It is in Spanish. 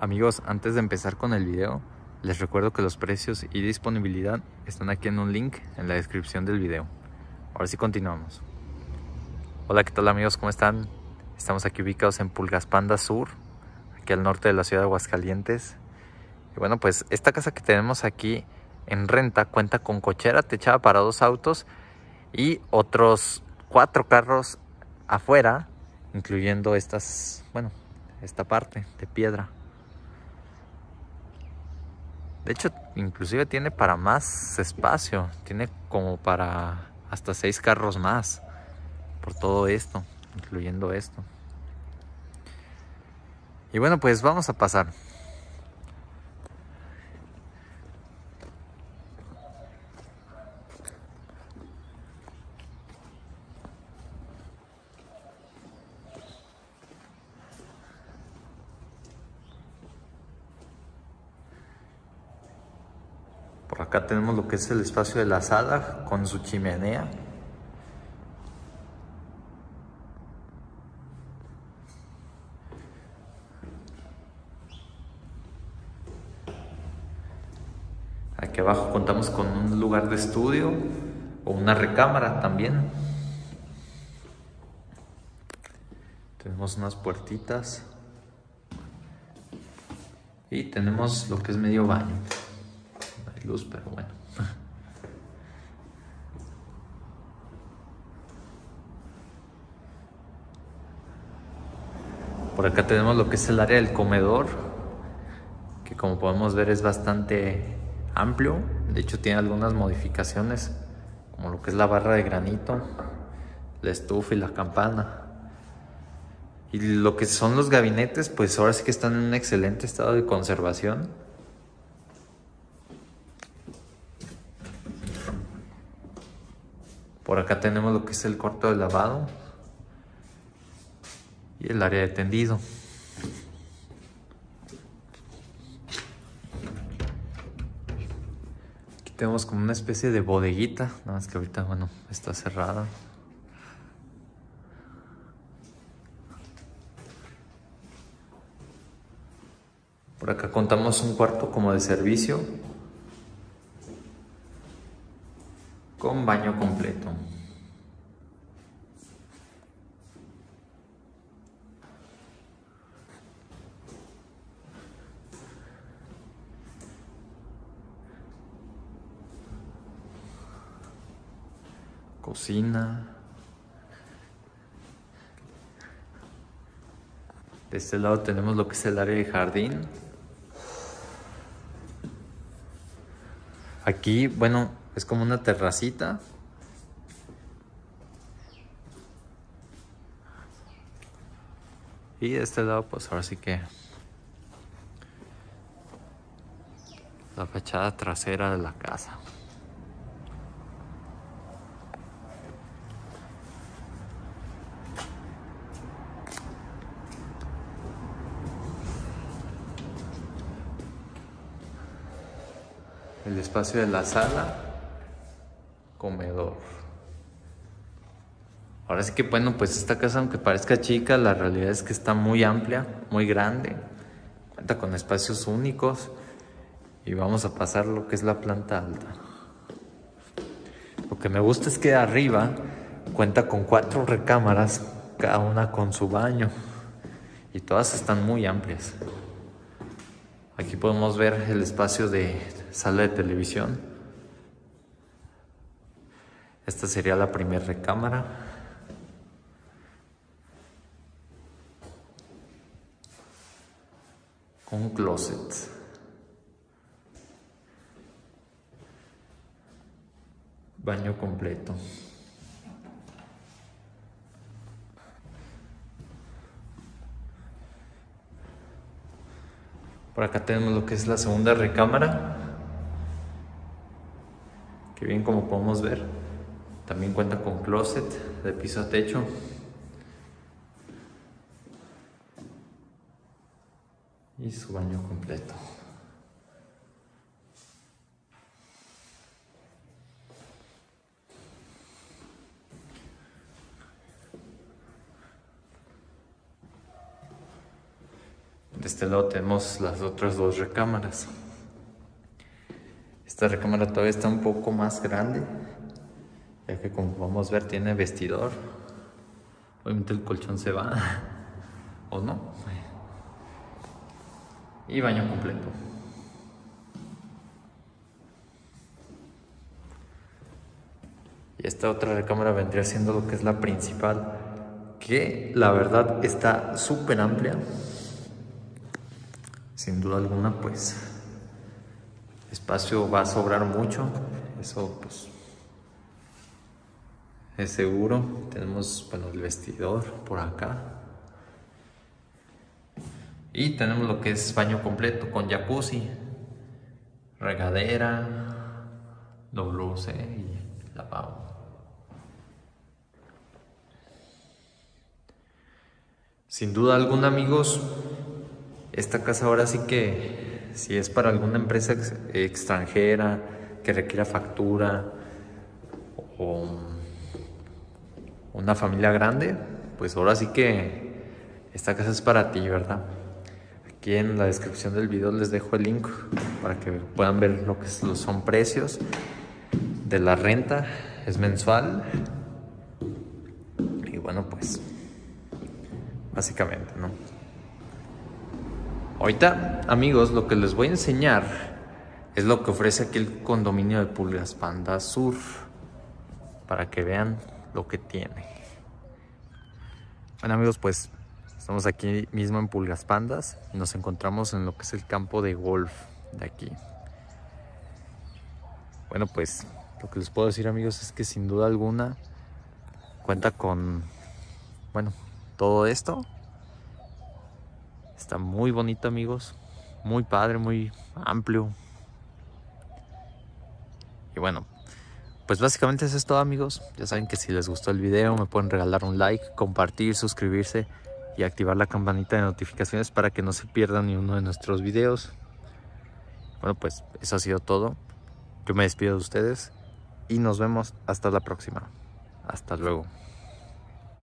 Amigos, antes de empezar con el video, les recuerdo que los precios y disponibilidad están aquí en un link en la descripción del video. Ahora sí continuamos. Hola, ¿qué tal amigos? ¿Cómo están? Estamos aquí ubicados en Pulgas Panda Sur, aquí al norte de la ciudad de Aguascalientes. Y bueno, pues esta casa que tenemos aquí en renta cuenta con cochera techada para dos autos y otros cuatro carros afuera, incluyendo estas, bueno, esta parte de piedra. De hecho, inclusive tiene para más espacio. Tiene como para hasta seis carros más. Por todo esto, incluyendo esto. Y bueno, pues vamos a pasar. Por acá tenemos lo que es el espacio de la sala con su chimenea. Aquí abajo contamos con un lugar de estudio o una recámara también. Tenemos unas puertitas. Y tenemos lo que es medio baño luz, pero bueno. Por acá tenemos lo que es el área del comedor, que como podemos ver es bastante amplio. De hecho tiene algunas modificaciones, como lo que es la barra de granito, la estufa y la campana. Y lo que son los gabinetes, pues ahora sí que están en un excelente estado de conservación. Por acá tenemos lo que es el cuarto de lavado y el área de tendido. Aquí tenemos como una especie de bodeguita, nada más que ahorita, bueno, está cerrada. Por acá contamos un cuarto como de servicio con baño completo. Cocina. De este lado tenemos lo que es el área de jardín. Aquí, bueno, es como una terracita. Y de este lado, pues ahora sí que la fachada trasera de la casa. El espacio de la sala comedor. Ahora sí que bueno, pues esta casa aunque parezca chica, la realidad es que está muy amplia, muy grande, cuenta con espacios únicos y vamos a pasar lo que es la planta alta. Lo que me gusta es que arriba cuenta con cuatro recámaras, cada una con su baño y todas están muy amplias. Aquí podemos ver el espacio de sala de televisión esta sería la primera recámara. Con un closet. Baño completo. Por acá tenemos lo que es la segunda recámara. Que bien como podemos ver. También cuenta con closet de piso a techo. Y su baño completo. De este lado tenemos las otras dos recámaras. Esta recámara todavía está un poco más grande, ya que como a ver tiene vestidor. Obviamente el colchón se va, o no. Y baño completo. Y esta otra recámara vendría siendo lo que es la principal, que la verdad está súper amplia. Sin duda alguna, pues espacio va a sobrar mucho. Eso pues es seguro. Tenemos bueno, el vestidor por acá. Y tenemos lo que es baño completo con jacuzzi, regadera, WC y lavabo. Sin duda alguna, amigos, esta casa ahora sí que, si es para alguna empresa extranjera que requiera factura o una familia grande, pues ahora sí que esta casa es para ti, ¿verdad? Aquí en la descripción del video les dejo el link para que puedan ver lo que son precios de la renta, es mensual. Y bueno, pues básicamente, ¿no? Ahorita, amigos, lo que les voy a enseñar es lo que ofrece aquí el condominio de Pulgas Panda Sur, para que vean lo que tiene. Bueno, amigos, pues estamos aquí mismo en Pulgas Pandas y nos encontramos en lo que es el campo de golf de aquí. Bueno, pues lo que les puedo decir, amigos, es que sin duda alguna cuenta con, bueno, todo esto. Está muy bonito, amigos. Muy padre, muy amplio. Y bueno, pues básicamente eso es todo, amigos. Ya saben que si les gustó el video me pueden regalar un like, compartir, suscribirse y activar la campanita de notificaciones para que no se pierdan ni uno de nuestros videos. Bueno, pues eso ha sido todo. Yo me despido de ustedes y nos vemos hasta la próxima. Hasta luego.